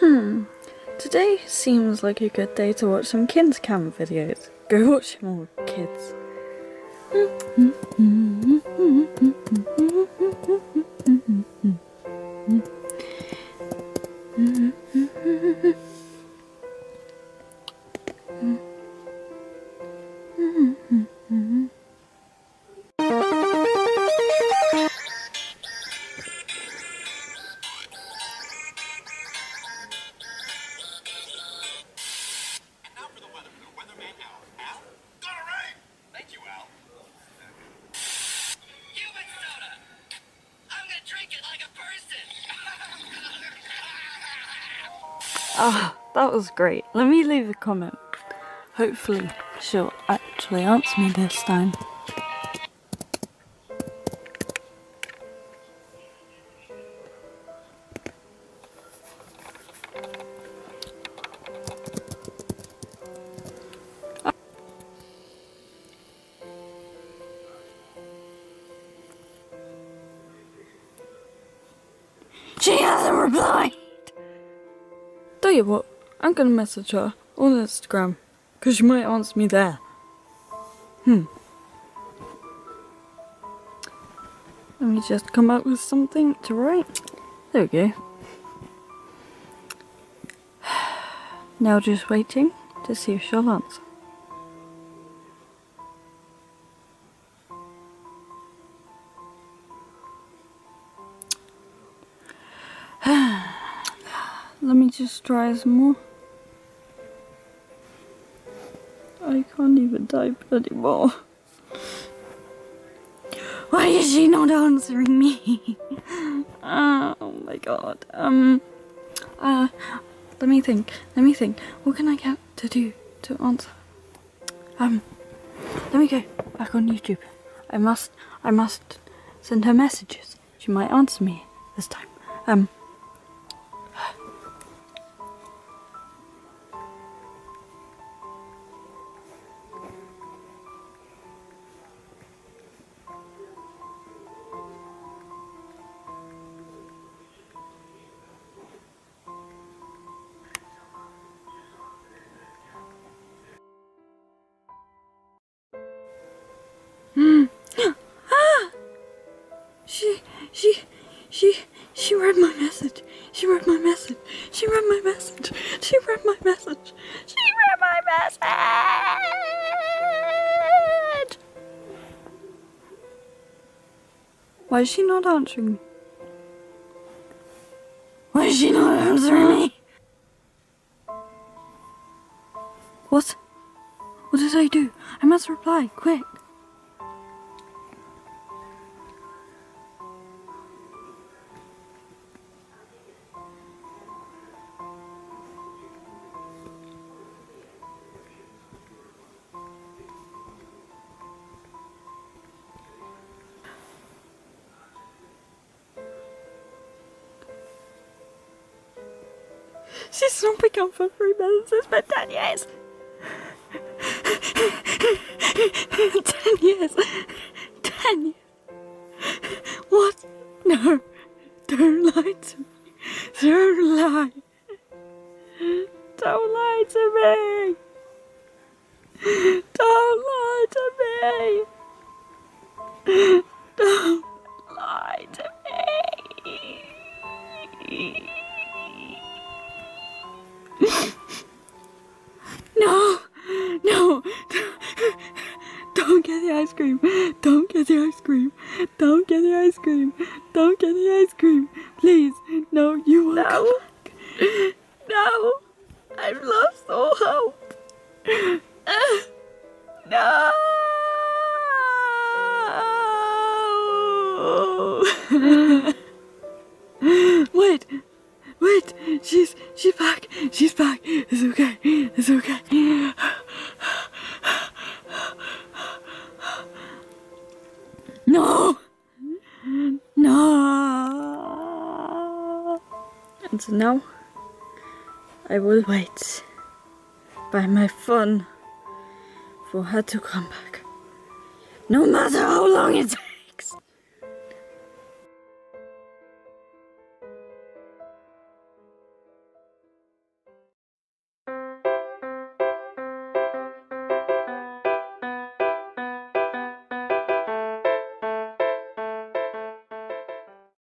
Hmm. Today seems like a good day to watch some KinzCam videos. Go watch more kids. Ah, that was great. Let me leave a comment. Hopefully, she'll actually answer me this time. She hasn't replied! You what, I'm gonna message her on Instagram, because she might answer me there. Hmm. Let me just come up with something to write. There we go. Now just waiting to see if she'll answer. Let me just try some more. I can't even type anymore. Why is she not answering me? oh my god. Um. Uh. Let me think. Let me think. What can I get to do to answer? Um. Let me go back on YouTube. I must. I must send her messages. She might answer me this time. Um. Read my message. She read my message. She read my message. Why is she not answering? Why is she not answering me? What? What did I do? I must reply, quick. She's not become for three minutes. It's been ten years. ten years. Ten years. What? No. Don't lie to me. Don't lie. Don't lie to me. Don't lie to me. Cream. Don't get the ice cream. Don't get the ice cream. Don't get the ice cream. Please, no, you will no. come back. No, I've lost all hope. No. Wait, wait, she's she's back. She's back. It's okay. It's okay. And so now I will wait by my phone for her to come back. No matter how long it takes.